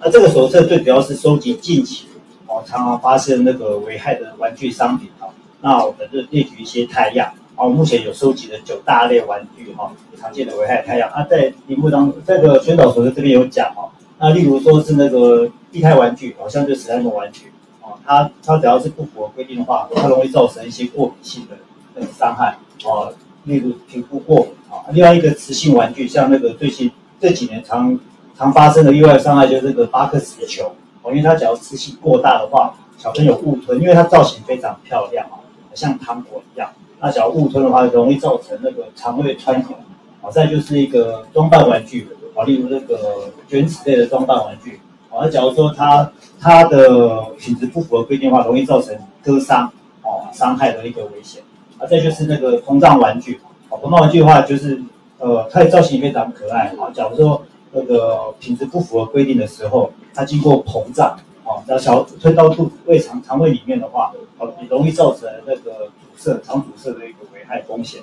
那这个手册最主要是收集近期哦常常发生那个危害的玩具商品啊。那我们就列举一些太阳，啊，目前有收集的九大类玩具哈，常见的危害太阳。啊，在荧幕当这个宣导手册这边有讲哈，那例如说是那个地胎玩具，好像就是那种玩具，哦，它它只要是不符合规定的话，它容易造成一些过敏性的那个伤害，哦，例如皮肤过敏啊。另外一个磁性玩具，像那个最近这几年常常发生的意外伤害，就是这个巴克斯的球，哦，因为它只要磁性过大的话，小朋友误吞，因为它造型非常漂亮啊。像糖果一样，那只要误吞的话，容易造成那个肠胃穿孔。好，再就是一个装扮玩具，啊，例如那个卷尺类的装扮玩具。好，那假如说它它的品质不符合规定的话，容易造成割伤，哦，伤害的一个危险。啊，再就是那个膨胀玩具。啊，膨胀玩具的话，就是呃，它的造型非常可爱。啊，假如说那个品质不符合规定的时候，它经过膨胀。哦，那小吞到肚子、胃肠、肠胃里面的话，哦，也容易造成那个阻塞、肠阻塞的一个危害风险。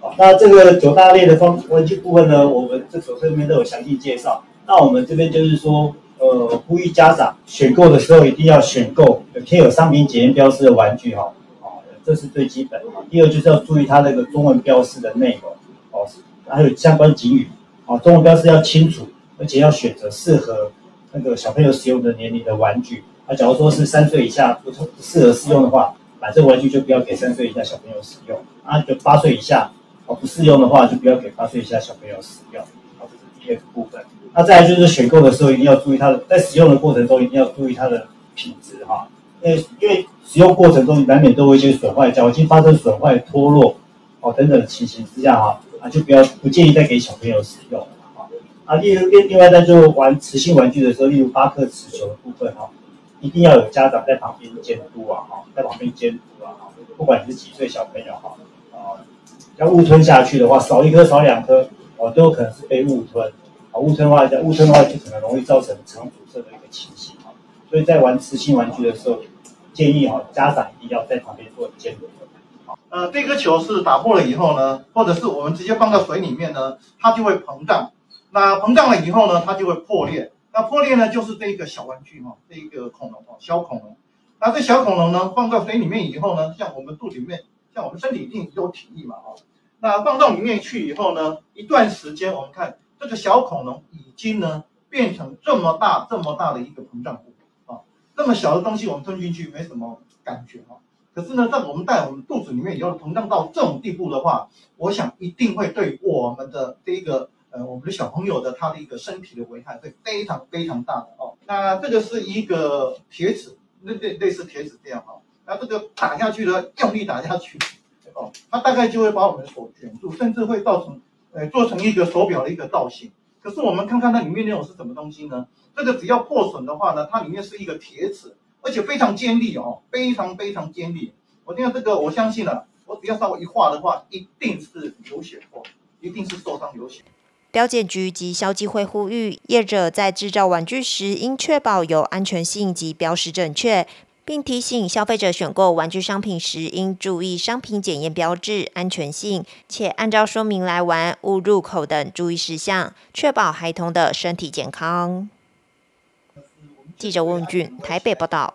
好，那这个九大类的方文具部分呢，我们这手册里面都有详细介绍。那我们这边就是说，呃，呼吁家长选购的时候一定要选购贴有商品检验标识的玩具哈。哦，这是最基本的。第二就是要注意它那个中文标识的内容，哦，还有相关警语，哦，中文标识要清楚，而且要选择适合。那个小朋友使用的年龄的玩具，那假如说是三岁以下不不适合适用的话，买这个玩具就不要给三岁以下小朋友使用。啊，就八岁以下哦不适用的话，就不要给八岁以下小朋友使用。好，这是第二个部分。那再来就是选购的时候一定要注意它的，在使用的过程中一定要注意它的品质哈。因为，因为使用过程中难免都会一些损坏，角已经发生损坏、脱落哦等等情形之下哈，啊就不要不建议再给小朋友使用啊。例如另另外在就玩磁性玩具的时候，例如巴克磁球的部分哈，一定要有家长在旁边监督啊哈，在旁边监督啊哈，不管你是几岁小朋友哈，啊，要误吞下去的话，少一颗少两颗哦，都有可能是被误吞。啊，误吞的话，误吞的话就可能容易造成肠阻塞的一个情形哈。所以在玩磁性玩具的时候，建议哈家长一定要在旁边做监督。呃，这颗球是打破了以后呢，或者是我们直接放到水里面呢，它就会膨胀。那膨胀了以后呢，它就会破裂。那破裂呢，就是这一个小玩具哈，这一个恐龙哦，小恐龙。那这小恐龙呢，放到水里面以后呢，像我们肚里面，像我们身体一定有体液嘛哈。那放到里面去以后呢，一段时间我们看这个小恐龙已经呢变成这么大这么大的一个膨胀物啊，这么小的东西我们吞进去没什么感觉哈。可是呢，在我们在我们肚子里面以后膨胀到这种地步的话，我想一定会对我们的这一个呃我们的小朋友的他的一个身体的危害会非常非常大的哦。那这个是一个铁齿，类类类似铁齿这样哈。那这个打下去呢，用力打下去，哦，它大概就会把我们手卷住，甚至会造成呃做成一个手表的一个造型。可是我们看看它里面内容是什么东西呢？这个只要破损的话呢，它里面是一个铁齿。而且非常尖利哦，非常非常尖利。我听到这个，我相信了，我只要稍微一划的话，一定是流血哦，一定是受伤流血。标检局及消基会呼吁业者在制造玩具时，应确保有安全性及标识正确，并提醒消费者选购玩具商品时，应注意商品检验标志、安全性，且按照说明来玩，勿入口等注意事项，确保孩童的身体健康。记者问俊台北报道。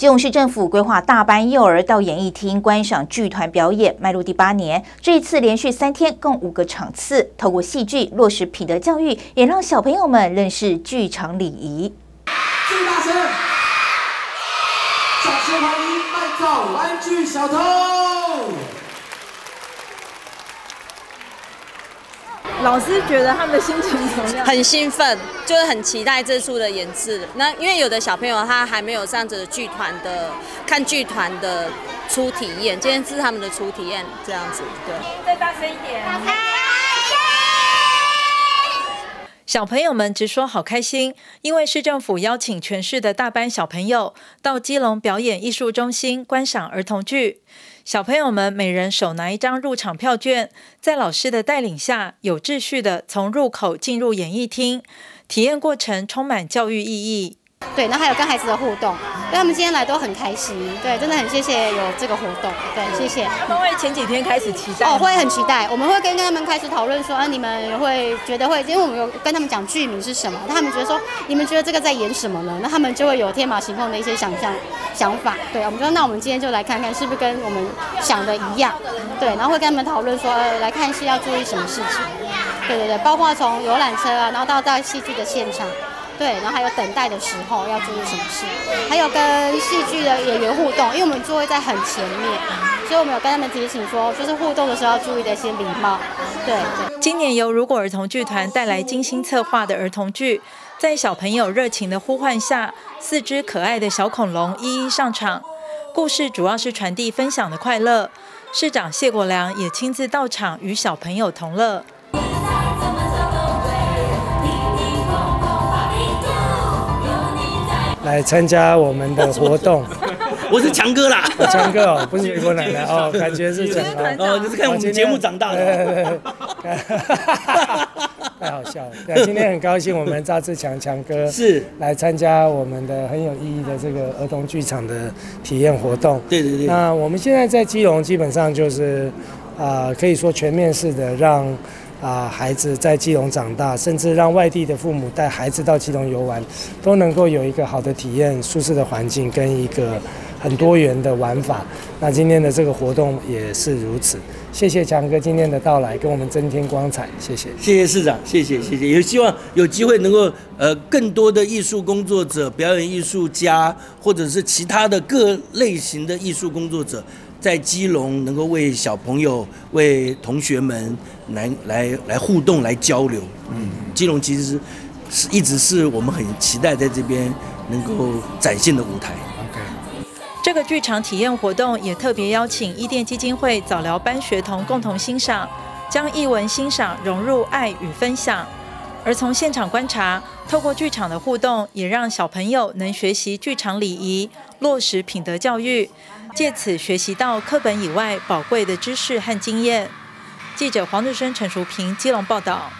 基隆市政府规划大班幼儿到演艺厅观赏剧团表演，迈入第八年。这一次连续三天，共五个场次，透过戏剧落实品德教育，也让小朋友们认识剧场礼仪。最大声！掌声欢迎卖造玩具小偷！老师觉得他们的心情怎么样？很兴奋，就是很期待这出的演示。那因为有的小朋友他还没有这样子的剧团的看剧团的初体验，今天是他们的初体验，这样子。对，再大声一点！小朋友们直说好开心，因为市政府邀请全市的大班小朋友到基隆表演艺术中心观赏儿童剧。小朋友们每人手拿一张入场票券，在老师的带领下，有秩序的从入口进入演艺厅，体验过程充满教育意义。对，然后还有跟孩子的互动，对他们今天来都很开心。对，真的很谢谢有这个活动。对，谢谢。会不会前几天开始期待？哦，会很期待。我们会跟跟他们开始讨论说，啊，你们会觉得会，因为我们有跟他们讲剧名是什么，他们觉得说，你们觉得这个在演什么呢？那他们就会有天马行空的一些想象想法。对，我们说，那我们今天就来看看是不是跟我们想的一样。对，然后会跟他们讨论说，呃，来看戏要注意什么事情。对对对，包括从游览车啊，然后到到戏剧的现场。对，然后还有等待的时候要注意什么事，还有跟戏剧的演员互动，因为我们座位在很前面，所以我们有跟他们提醒说，就是互动的时候要注意的一些礼貌。对对。今年由如果儿童剧团带来精心策划的儿童剧，在小朋友热情的呼唤下，四只可爱的小恐龙一一上场。故事主要是传递分享的快乐。市长谢国良也亲自到场与小朋友同乐。来参加我们的活动。我是强哥啦，强哥哦，不是美国奶奶 哦，感觉是强哥哦，就是看我们节目长大的，对对对，太好笑了。对，今天很高兴我们赵志强强哥是来参加我们的很有意义的这个儿童剧场的体验活动。对对对。那我们现在在基隆基本上就是啊，可以说全面式的让啊孩子在基隆长大，甚至让外地的父母带孩子到基隆游玩，都能够有一个好的体验、舒适的环境跟一个。很多元的玩法，那今天的这个活动也是如此。谢谢强哥今天的到来，跟我们增添光彩。谢谢，谢谢市长，谢谢谢谢。也希望有机会能够呃更多的艺术工作者、表演艺术家，或者是其他的各类型的艺术工作者，在基隆能够为小朋友、为同学们来来来互动、来交流。嗯，基隆其实是一直是我们很期待在这边能够展现的舞台。这个剧场体验活动也特别邀请伊甸基金会早疗班学童共同欣赏，将译文欣赏融入爱与分享。而从现场观察，透过剧场的互动，也让小朋友能学习剧场礼仪，落实品德教育，借此学习到课本以外宝贵的知识和经验。记者黄日升、陈淑平基隆报道。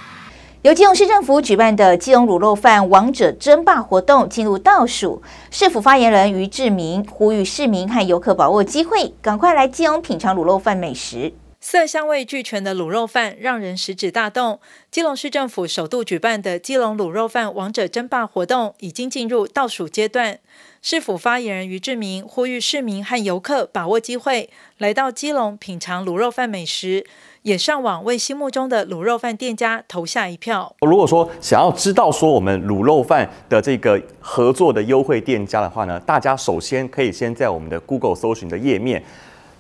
由基隆市政府举办的基隆卤肉饭王者争霸活动进入倒数，市府发言人于志明呼吁市民和游客把握机会，赶快来基隆品尝卤肉饭美食。色香味俱全的卤肉饭让人食指大动。基隆市政府首度举办的基隆卤肉饭王者争霸活动已经进入倒数阶段，市府发言人于志明呼吁市民和游客把握机会，来到基隆品尝卤肉饭美食。也上网为心目中的卤肉饭店家投下一票。如果说想要知道说我们卤肉饭的这个合作的优惠店家的话呢，大家首先可以先在我们的 Google 搜寻的页面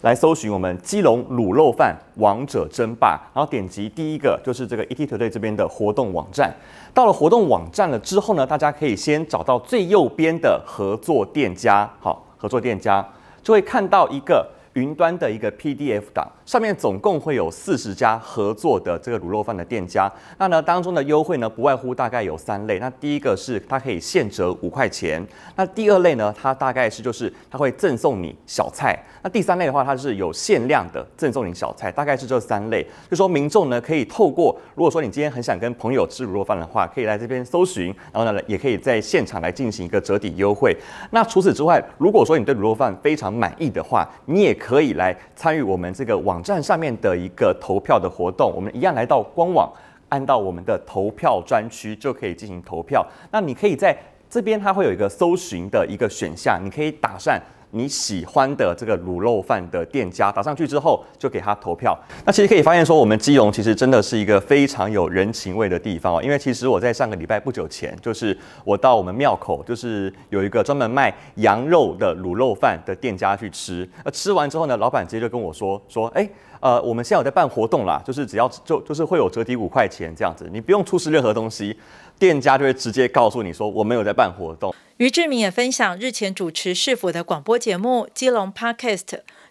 来搜寻我们基隆卤肉饭王者争霸，然后点击第一个就是这个 ET 团队这边的活动网站。到了活动网站了之后呢，大家可以先找到最右边的合作店家，好，合作店家就会看到一个。云端的一个 PDF 档，上面总共会有四十家合作的这个卤肉饭的店家。那呢当中的优惠呢，不外乎大概有三类。那第一个是它可以现折五块钱。那第二类呢，它大概是就是它会赠送你小菜。那第三类的话，它是有限量的赠送你小菜，大概是这三类。就说民众呢可以透过，如果说你今天很想跟朋友吃卤肉饭的话，可以来这边搜寻，然后呢也可以在现场来进行一个折抵优惠。那除此之外，如果说你对卤肉饭非常满意的话，你也可以来参与我们这个网站上面的一个投票的活动。我们一样来到官网，按到我们的投票专区就可以进行投票。那你可以在这边，它会有一个搜寻的一个选项，你可以打上。你喜欢的这个卤肉饭的店家打上去之后，就给他投票。那其实可以发现说，我们基隆其实真的是一个非常有人情味的地方哦。因为其实我在上个礼拜不久前，就是我到我们庙口，就是有一个专门卖羊肉的卤肉饭的店家去吃。那吃完之后呢，老板直接就跟我说说，哎，呃，我们现在有在办活动啦，就是只要就就是会有折抵五块钱这样子，你不用出示任何东西，店家就会直接告诉你说，我没有在办活动。于志明也分享日前主持市府的广播节目《基隆 Podcast》，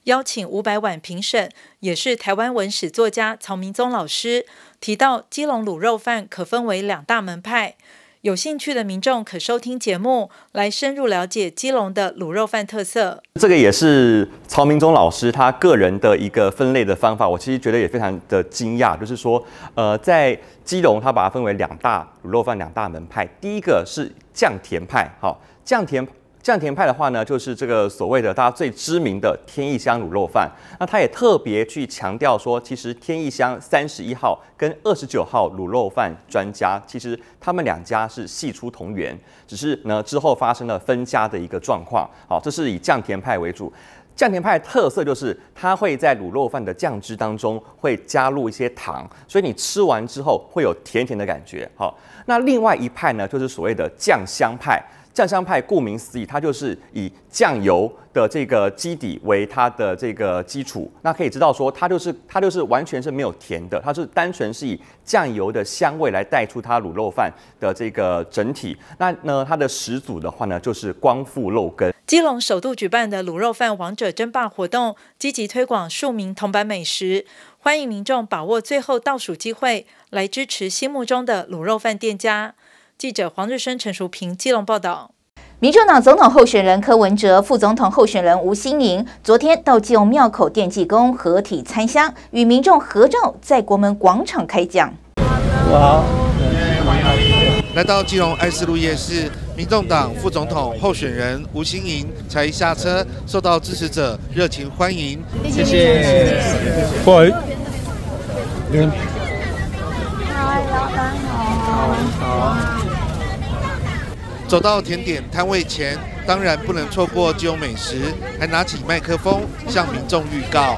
邀请五百碗评审，也是台湾文史作家曹明宗老师提到，基隆卤肉饭可分为两大门派。有兴趣的民众可收听节目，来深入了解基隆的卤肉饭特色。这个也是曹明忠老师他个人的一个分类的方法，我其实觉得也非常的惊讶。就是说，呃，在基隆，他把它分为两大卤肉饭两大门派。第一个是酱甜派，好，酱甜。酱甜派的话呢，就是这个所谓的大家最知名的天意香卤肉饭。那他也特别去强调说，其实天意香三十一号跟二十九号卤肉饭专家，其实他们两家是系出同源，只是呢之后发生了分家的一个状况。好，这是以酱甜派为主。酱甜派特色就是它会在卤肉饭的酱汁当中会加入一些糖，所以你吃完之后会有甜甜的感觉。好，那另外一派呢，就是所谓的酱香派。酱香派顾名思义，它就是以酱油的这个基底为它的这个基础。那可以知道说，它就是它就是完全是没有甜的，它是单纯是以酱油的香味来带出它卤肉饭的这个整体。那呢，它的始祖的话呢，就是光复肉羹。基隆首度举办的卤肉饭王者争霸活动，积极推广庶民铜板美食，欢迎民众把握最后倒数机会来支持心目中的卤肉饭店家。记者黄日升、陈淑平，基隆报道。民众党总统候选人柯文哲、副总统候选人吴欣盈昨天到基隆庙口奠济宫合体参香，与民众合照，在国门广场开讲。好。来到基隆爱思路夜市，民众党副总统候选人吴欣盈才一下车，受到支持者热情欢迎。谢谢。不好意思。嗨，老板好。好。走到甜点摊位前，当然不能错过基隆美食，还拿起麦克风向民众预告。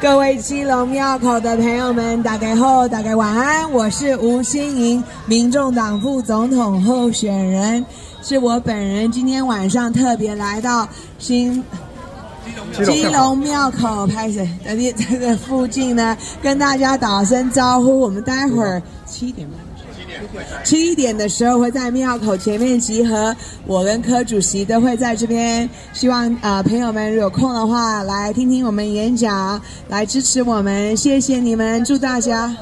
各位基隆庙口的朋友们，大家好，大家晚安。我是吴欣盈，民众党副总统候选人，是我本人。今天晚上特别来到新基隆庙口拍摄，在这个附近呢，跟大家打声招呼。我们待会儿七点半。七点的时候会在庙口前面集合，我跟柯主席都会在这边。希望啊，朋友们有空的话来听听我们演讲，来支持我们，谢谢你们，祝大家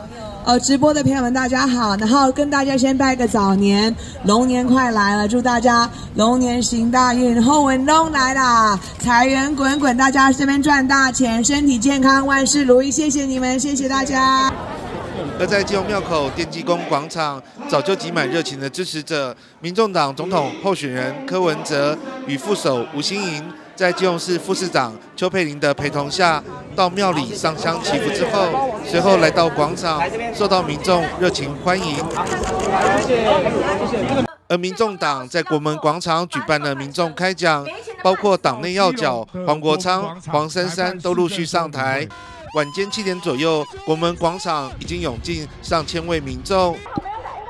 哦，直播的朋友们大家好，然后跟大家先拜个早年，龙年快来了，祝大家龙年行大运，后文东来啦，财源滚滚，大家这边赚大钱，身体健康，万事如意，谢谢你们，谢谢大家。而在基隆庙口电机宫广场，早就挤满热情的支持者。民众党总统候选人柯文哲与副手吴欣盈，在基隆市副市长邱佩玲的陪同下，到庙里上香祈福之后，随后来到广场，受到民众热情欢迎。而民众党在国门广场举办了民众开讲，包括党内要角黄国昌、黄珊珊都陆续上台。晚间七点左右，国门广场已经涌进上千位民众。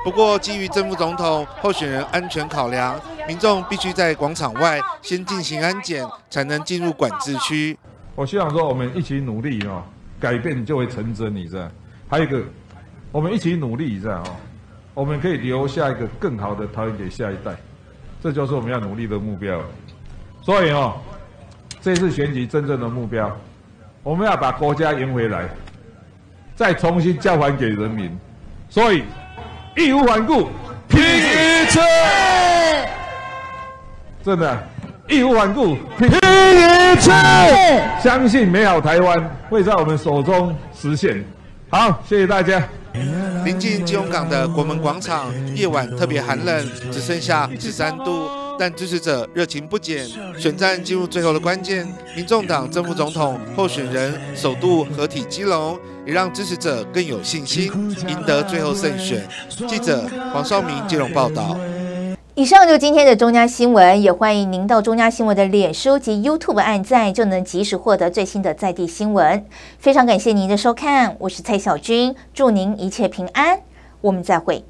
不过，基于正副总统候选人安全考量，民众必须在广场外先进行安检，才能进入管制区。我希望说，我们一起努力哦，改变就会成真，你知道？还有一个，我们一起努力，你知道哦？我们可以留下一个更好的桃园给下一代，这就是我们要努力的目标。所以哦，这次选举真正的目标。我们要把国家赢回来，再重新交还给人民，所以义无反顾，拼一次，真的义无反顾，拼一次，相信美好台湾会在我们手中实现。好，谢谢大家。临近基隆港的国门广场，夜晚特别寒冷，只剩下十三度。但支持者热情不减，选战进入最后的关键，民众党正副总统候选人首度合体基隆，也让支持者更有信心赢得最后胜选。记者黄少明接龙报道。以上就今天的中嘉新闻，也欢迎您到中嘉新闻的脸书及 YouTube 按赞，就能及时获得最新的在地新闻。非常感谢您的收看，我是蔡小军，祝您一切平安，我们再会。